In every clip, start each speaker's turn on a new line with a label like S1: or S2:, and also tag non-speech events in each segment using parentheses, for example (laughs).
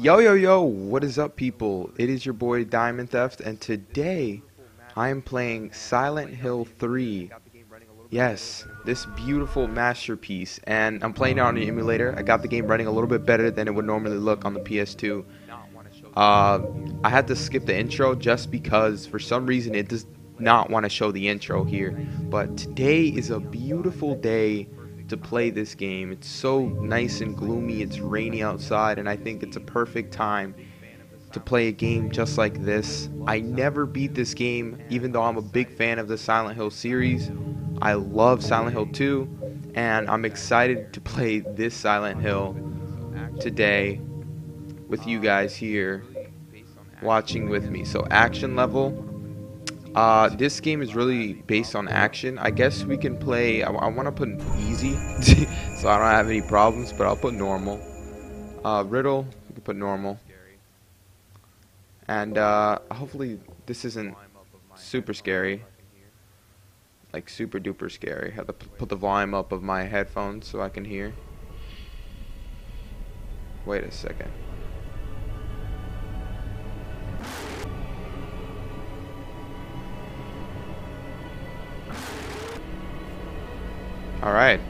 S1: Yo, yo, yo, what is up, people? It is your boy Diamond Theft, and today I am playing Silent Hill 3. Yes, this beautiful masterpiece, and I'm playing it on the emulator. I got the game running a little bit better than it would normally look on the PS2. Uh, I had to skip the intro just because, for some reason, it does not want to show the intro here. But today is a beautiful day to play this game. It's so nice and gloomy, it's rainy outside, and I think it's a perfect time to play a game just like this. I never beat this game, even though I'm a big fan of the Silent Hill series. I love Silent Hill 2, and I'm excited to play this Silent Hill today with you guys here watching with me. So, action level uh, this game is really based on action. I guess we can play. I, I want to put easy, (laughs) so I don't have any problems. But I'll put normal. Uh, riddle. We can put normal. And uh, hopefully this isn't super scary. Like super duper scary. I have to put the volume up of my headphones so I can hear. Wait a second. Alright.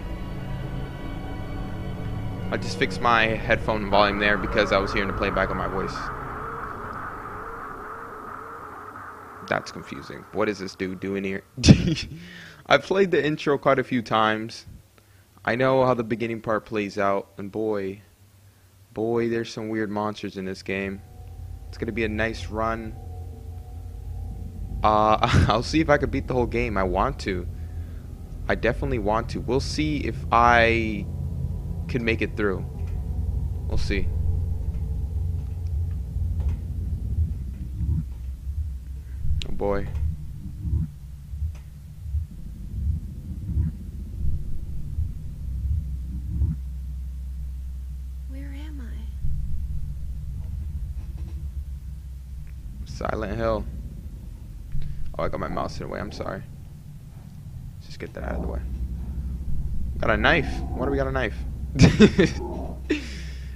S1: I just fixed my headphone volume there because I was hearing the playback of my voice. That's confusing. What is this dude doing here? (laughs) I've played the intro quite a few times. I know how the beginning part plays out, and boy, boy, there's some weird monsters in this game. It's gonna be a nice run. Uh, (laughs) I'll see if I can beat the whole game. I want to. I definitely want to. We'll see if I can make it through. We'll see. Oh boy.
S2: Where am I?
S1: Silent Hill. Oh, I got my mouse in the way. I'm sorry get that out of the way. Got a knife. Why do we got a knife? (laughs)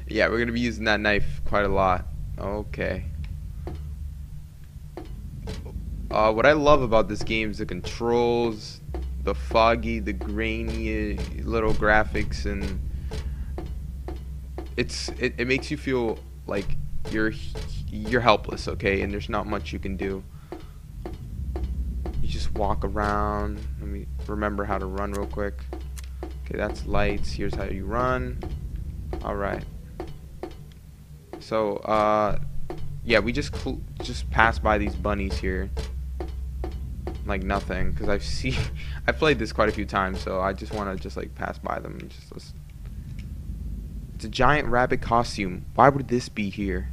S1: yeah, we're gonna be using that knife quite a lot. Okay. Uh, what I love about this game is the controls, the foggy, the grainy little graphics, and it's it, it makes you feel like you're you're helpless, okay? And there's not much you can do You just walk around. Let me remember how to run real quick. Okay, that's lights. Here's how you run. Alright. So, uh, yeah, we just just pass by these bunnies here. Like nothing, because I've (laughs) seen, I've played this quite a few times, so I just want to just like pass by them and just listen. It's a giant rabbit costume. Why would this be here?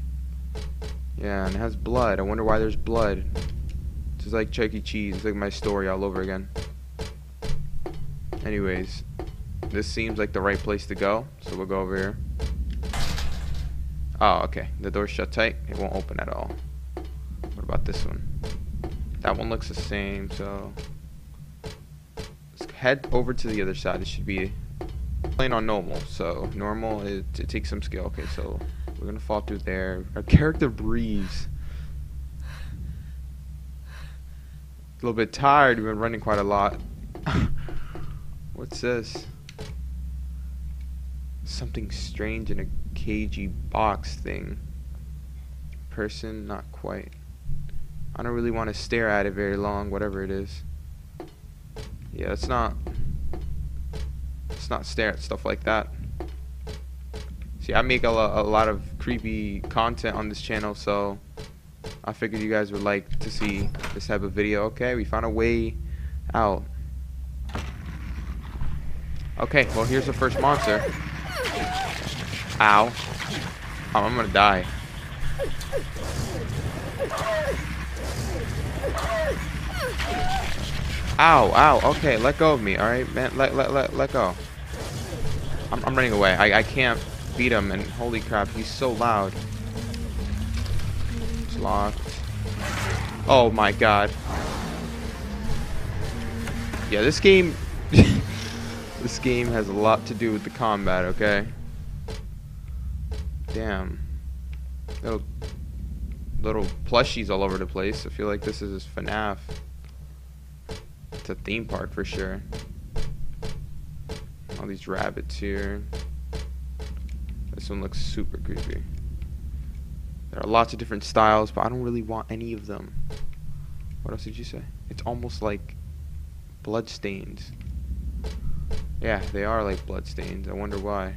S1: Yeah, and it has blood. I wonder why there's blood. It's like Chuck E. Cheese. It's like my story all over again. Anyways, this seems like the right place to go. So we'll go over here. Oh, okay. The door's shut tight. It won't open at all. What about this one? That one looks the same, so... Let's head over to the other side. It should be playing on normal. So, normal, it, it takes some skill. Okay, so we're gonna fall through there. Our character breathes. a little bit tired. We've been running quite a lot. (laughs) What's this? Something strange in a cagey box thing. Person, not quite. I don't really want to stare at it very long, whatever it is. Yeah, it's not. Let's not stare at stuff like that. See, I make a, a lot of creepy content on this channel, so I figured you guys would like to see this type of video. Okay, we found a way out. Okay, well here's the first monster. Ow. Oh, I'm gonna die. Ow, ow, okay, let go of me, alright, man, let, let, let, let go. I'm, I'm running away, I, I can't beat him, and holy crap, he's so loud It's locked. Oh my god. Yeah, this game... this game has a lot to do with the combat, okay? Damn. Little, little plushies all over the place. I feel like this is FNAF. It's a theme park for sure. All these rabbits here. This one looks super creepy. There are lots of different styles, but I don't really want any of them. What else did you say? It's almost like blood stains. Yeah, they are like blood stains. I wonder why.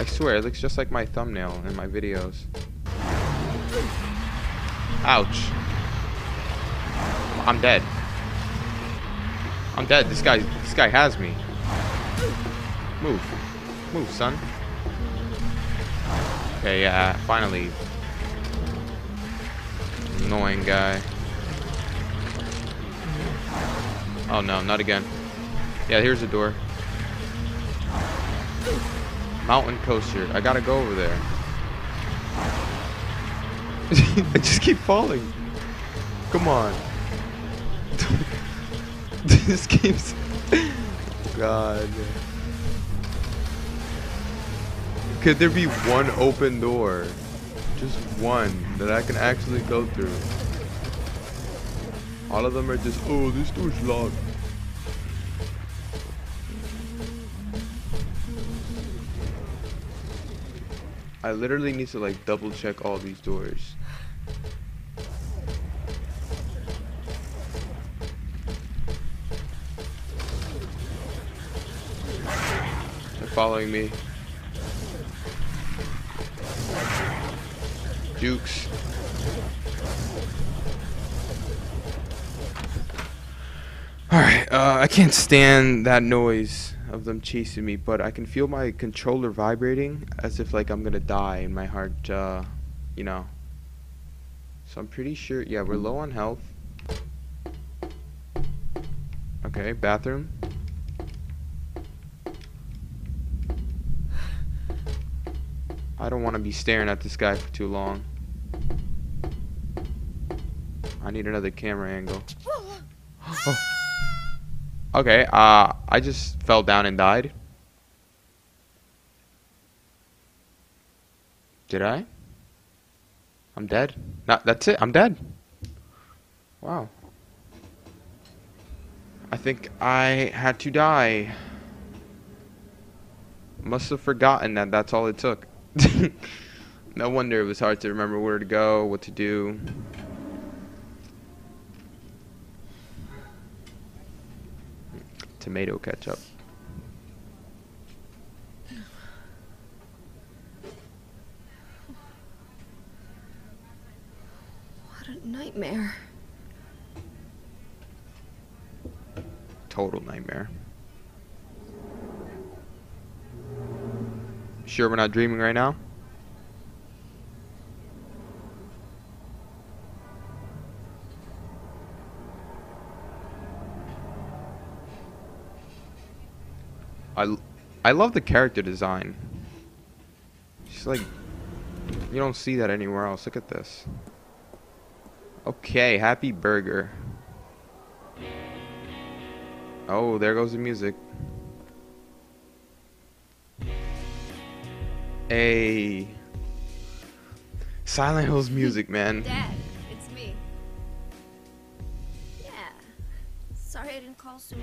S1: I swear, it looks just like my thumbnail in my videos. Ouch. I'm dead. I'm dead. This guy, this guy has me. Move. Move, son. Okay, yeah, finally. Annoying guy. Oh no, not again. Yeah, here's a door. Mountain coaster. I gotta go over there. (laughs) I just keep falling. Come on. (laughs) this game's... (laughs) God. Could there be one open door? Just one that I can actually go through. All of them are just, oh, this door's locked. I literally need to like double check all these doors. They're following me. Jukes. Alright, uh, I can't stand that noise of them chasing me, but I can feel my controller vibrating as if like I'm gonna die and my heart, uh, you know. So I'm pretty sure, yeah, we're low on health. Okay, bathroom. I don't want to be staring at this guy for too long. I need another camera angle. (gasps) (gasps) oh. Okay, uh, I just fell down and died. Did I? I'm dead. Not, that's it, I'm dead. Wow. I think I had to die. Must have forgotten that that's all it took. (laughs) no wonder it was hard to remember where to go, what to do. Tomato ketchup.
S2: What a nightmare.
S1: Total nightmare. Sure we're not dreaming right now? I, I love the character design. She's like, you don't see that anywhere else. Look at this. Okay, happy burger. Oh, there goes the music. Hey. Silent Hill's music, man.
S2: Dad, it's me. Yeah. Sorry I didn't call sooner.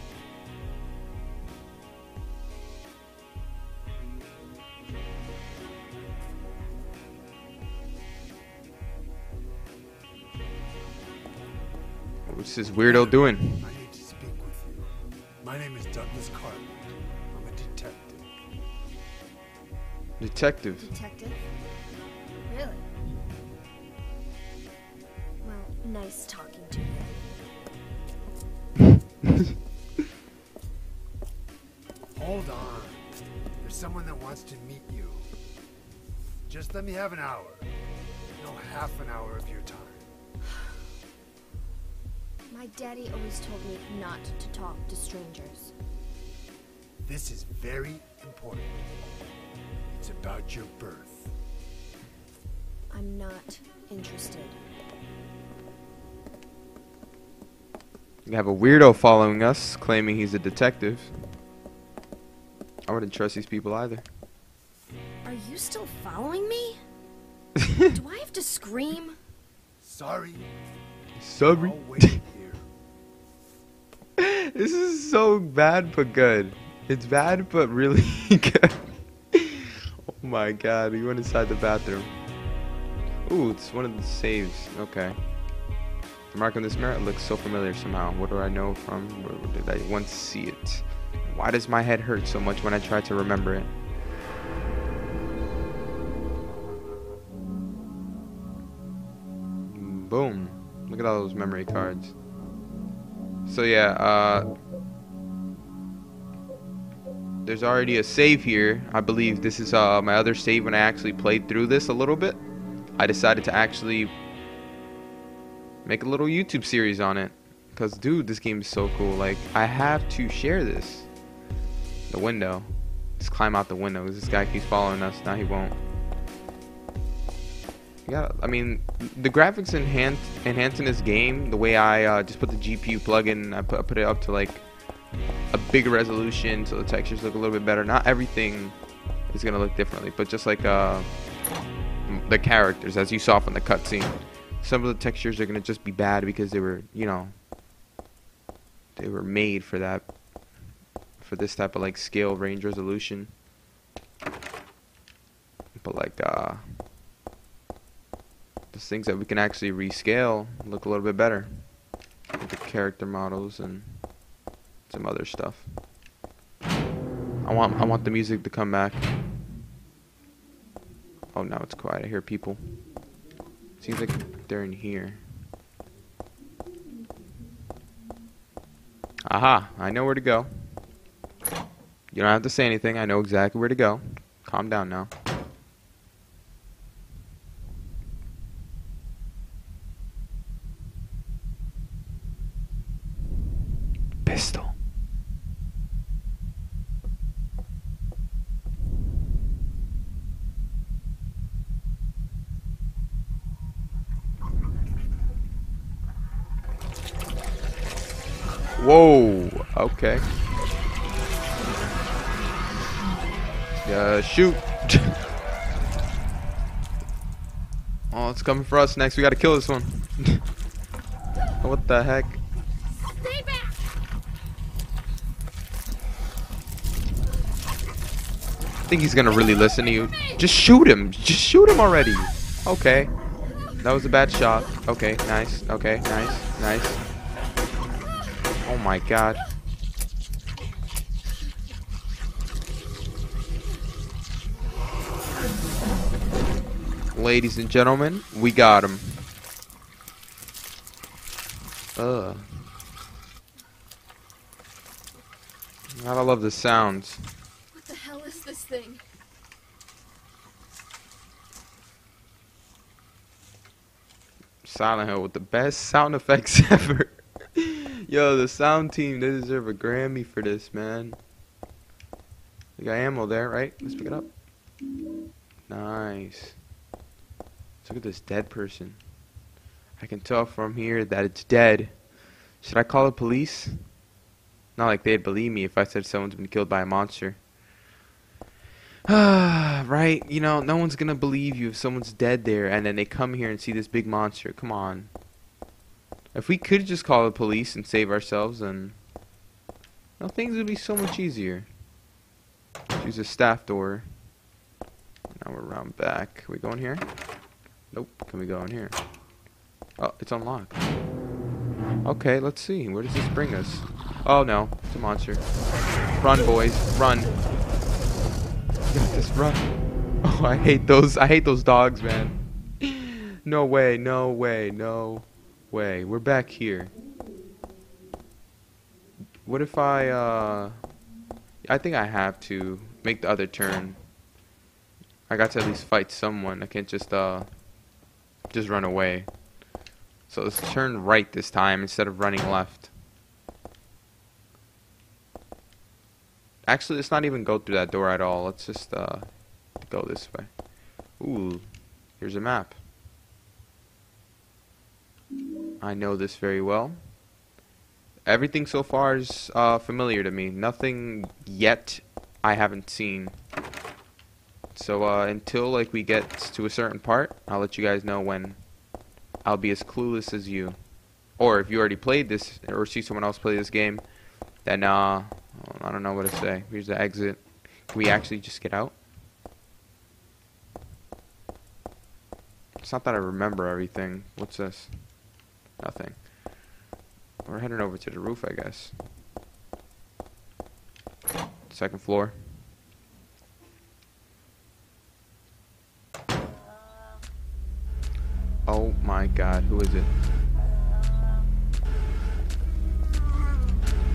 S1: What's this weirdo doing?
S3: I need to speak with you. My name is Douglas Cartland. I'm a detective.
S1: Detective.
S2: Detective? Really? Well, nice talking to you. (laughs)
S3: Hold on. There's someone that wants to meet you. Just let me have an hour. No, half an hour of your time.
S2: Daddy always told me not to talk to strangers.
S3: This is very important. It's about your birth.
S2: I'm not interested.
S1: We have a weirdo following us, claiming he's a detective. I wouldn't trust these people either.
S2: Are you still following me? (laughs) Do I have to scream?
S3: Sorry.
S1: Sorry. This is so bad but good. It's bad but really (laughs) good. oh my god, we went inside the bathroom. Ooh, it's one of the saves. Okay. The mark on this mirror looks so familiar somehow. What do I know from? Where did I once see it? Why does my head hurt so much when I try to remember it? Boom. Look at all those memory cards. So yeah, uh there's already a save here. I believe this is uh my other save when I actually played through this a little bit. I decided to actually make a little YouTube series on it. Cause dude, this game is so cool. Like I have to share this. The window. Just climb out the window. This guy keeps following us. Now he won't. Yeah, I mean, the graphics enhance enhancing this game. The way I uh, just put the GPU plugin, I put, I put it up to like a bigger resolution, so the textures look a little bit better. Not everything is gonna look differently, but just like uh, the characters, as you saw from the cutscene, some of the textures are gonna just be bad because they were, you know, they were made for that, for this type of like scale range resolution. But like uh things that we can actually rescale look a little bit better. With the character models and some other stuff. I want I want the music to come back. Oh now it's quiet. I hear people. Seems like they're in here. Aha, I know where to go. You don't have to say anything. I know exactly where to go. Calm down now. Whoa. Okay. Yeah, shoot. (laughs) oh, it's coming for us next. We gotta kill this one. (laughs) what the heck? I think he's gonna really listen to you. Just shoot him. Just shoot him already. Okay. That was a bad shot. Okay, nice. Okay, nice. Nice. Oh my god. Ladies and gentlemen, we got him. Ugh. God, I love the sounds.
S2: What the hell is this thing?
S1: Silent Hill with the best sound effects (laughs) ever. Yo, the sound team, they deserve a Grammy for this, man. We got ammo there, right? Let's pick it up. Nice. Let's look at this dead person. I can tell from here that it's dead. Should I call the police? Not like they'd believe me if I said someone's been killed by a monster. (sighs) right? You know, no one's gonna believe you if someone's dead there and then they come here and see this big monster. Come on. If we could just call the police and save ourselves, then know, things would be so much easier. Use a staff door. Now we're around back. Can we go in here? Nope. Can we go in here? Oh, it's unlocked. Okay, let's see. Where does this bring us? Oh no, it's a monster. Run, boys, run. You got this, run. Oh, I hate those. I hate those dogs, man. (laughs) No way, no way, no way. We're back here. What if I, uh... I think I have to make the other turn. I got to at least fight someone. I can't just, uh... Just run away. So let's turn right this time instead of running left. Actually, let's not even go through that door at all. Let's just uh, go this way. Ooh, here's a map. I know this very well. Everything so far is uh, familiar to me. Nothing yet I haven't seen. So uh, until like we get to a certain part, I'll let you guys know when I'll be as clueless as you. Or if you already played this or see someone else play this game, then uh, I don't know what to say. Here's the exit. Can we actually just get out? It's not that I remember everything. What's this? Nothing. We're heading over to the roof, I guess. Second floor. Oh my god, who is it?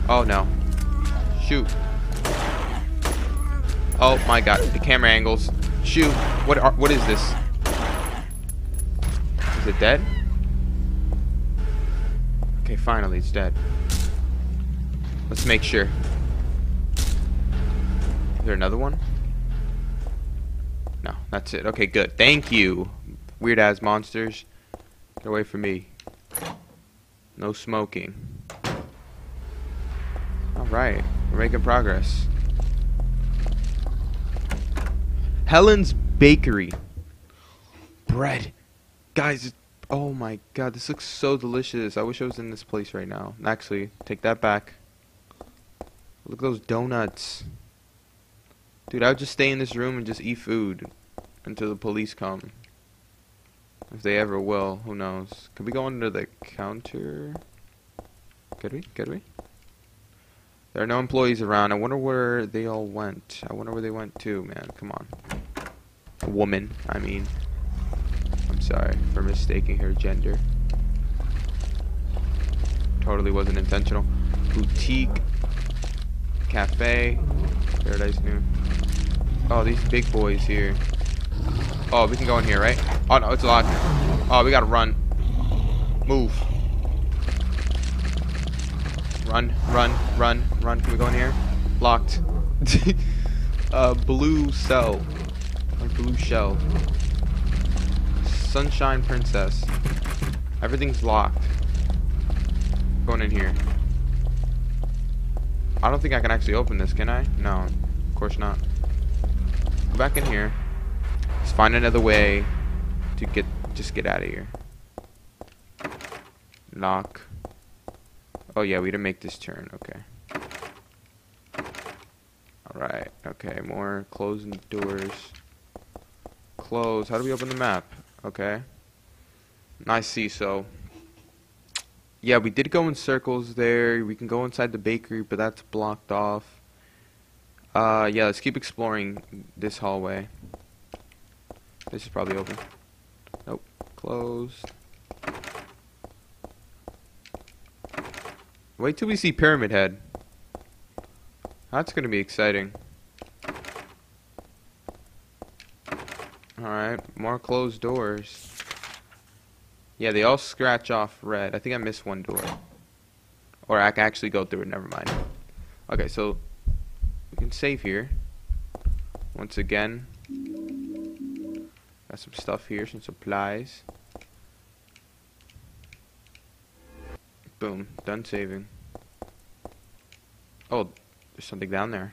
S1: Oh no. Shoot. Oh my god, the camera angles. Shoot. What are, what is this? Is it dead? Okay, finally it's dead. Let's make sure. Is there another one? No, that's it. Okay, good. Thank you. Weird ass monsters. Get away from me. No smoking. Alright, we're making progress. Helen's Bakery. Bread. Guys, oh my god, this looks so delicious. I wish I was in this place right now. Actually, take that back. Look at those donuts. Dude, I would just stay in this room and just eat food until the police come. If they ever will, who knows. Could we go under the counter? Could we? Could we? There are no employees around. I wonder where they all went. I wonder where they went to, man. Come on. A woman, I mean. Sorry for mistaking her gender. Totally wasn't intentional. Boutique. Cafe. Paradise Noon. Oh, these big boys here. Oh, we can go in here, right? Oh, no, it's locked. Oh, we gotta run. Move. Run, run, run, run. Can we go in here? Locked. (laughs) uh, blue cell. Or blue shell. Sunshine Princess. Everything's locked. Going in here. I don't think I can actually open this, can I? No, of course not. Go back in here. Let's find another way to get just get out of here. Knock. Oh yeah, we didn't make this turn. Okay. Alright. Okay, more closing doors. Close. How do we open the map? Okay. I see, so... Yeah, we did go in circles there. We can go inside the bakery, but that's blocked off. Uh, yeah, let's keep exploring this hallway. This is probably open. Nope. Closed. Wait till we see Pyramid Head. That's gonna be exciting. Alright, more closed doors. Yeah, they all scratch off red. I think I missed one door. Or I can actually go through it, never mind. Okay, so we can save here. Once again. Got some stuff here, some supplies. Boom, done saving. Oh, there's something down there.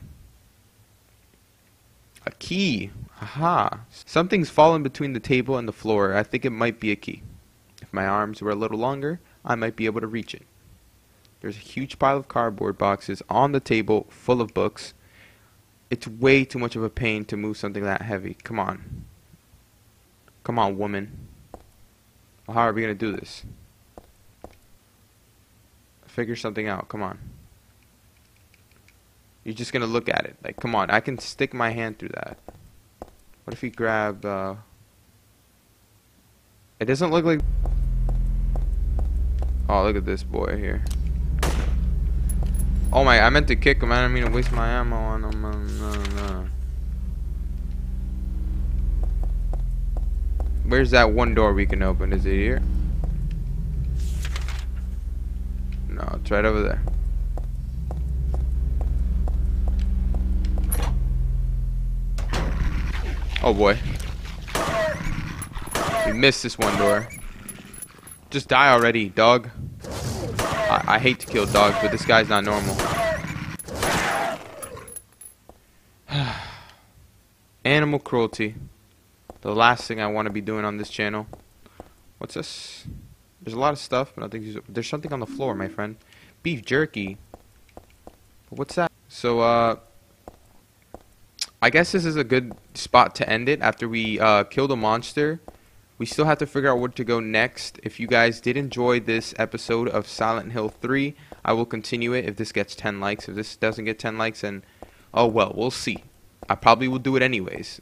S1: A key. Aha. Something's fallen between the table and the floor. I think it might be a key. If my arms were a little longer, I might be able to reach it. There's a huge pile of cardboard boxes on the table full of books. It's way too much of a pain to move something that heavy. Come on. Come on, woman. Well, how are we going to do this? Figure something out. Come on. You're just going to look at it. Like, come on. I can stick my hand through that. What if we grab... Uh... It doesn't look like... Oh, look at this boy here. Oh my, I meant to kick him. I didn't mean to waste my ammo on him. No, no. Where's that one door we can open? Is it here? No, it's right over there. Oh boy. We missed this one door. Just die already, dog. I, I hate to kill dogs, but this guy's not normal. (sighs) Animal cruelty. The last thing I want to be doing on this channel. What's this? There's a lot of stuff, but I think there's, there's something on the floor, my friend. Beef jerky. What's that? So, uh, I guess this is a good spot to end it after we uh, kill the monster. We still have to figure out where to go next. If you guys did enjoy this episode of Silent Hill 3, I will continue it if this gets 10 likes. If this doesn't get 10 likes, then, oh well, we'll see. I probably will do it anyways.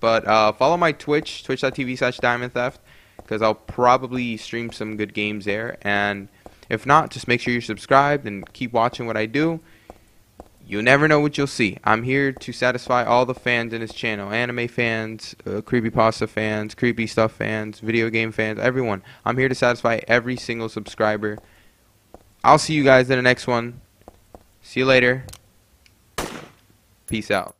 S1: But uh, follow my Twitch, twitch.tv slash diamond theft, because I'll probably stream some good games there. And if not, just make sure you're subscribed and keep watching what I do. You never know what you'll see. I'm here to satisfy all the fans in this channel. Anime fans, uh, creepypasta fans, creepy stuff fans, video game fans, everyone. I'm here to satisfy every single subscriber. I'll see you guys in the next one. See you later. Peace out.